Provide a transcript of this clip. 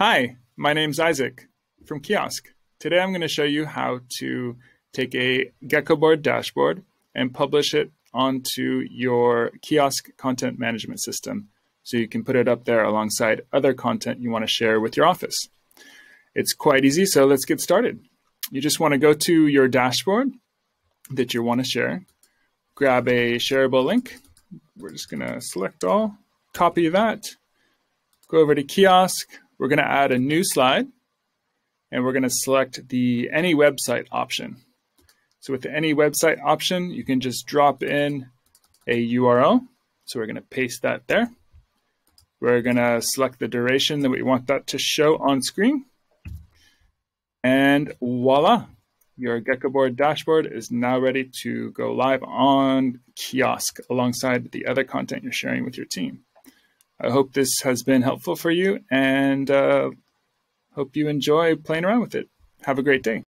Hi, my name's Isaac from Kiosk. Today I'm going to show you how to take a Geckoboard dashboard and publish it onto your Kiosk content management system so you can put it up there alongside other content you want to share with your office. It's quite easy, so let's get started. You just want to go to your dashboard that you want to share, grab a shareable link. We're just going to select all, copy that, go over to Kiosk, we're going to add a new slide and we're going to select the any website option. So with the any website option, you can just drop in a URL. So we're going to paste that there. We're going to select the duration that we want that to show on screen. And voila, your Geckoboard dashboard is now ready to go live on Kiosk alongside the other content you're sharing with your team. I hope this has been helpful for you and uh, hope you enjoy playing around with it. Have a great day.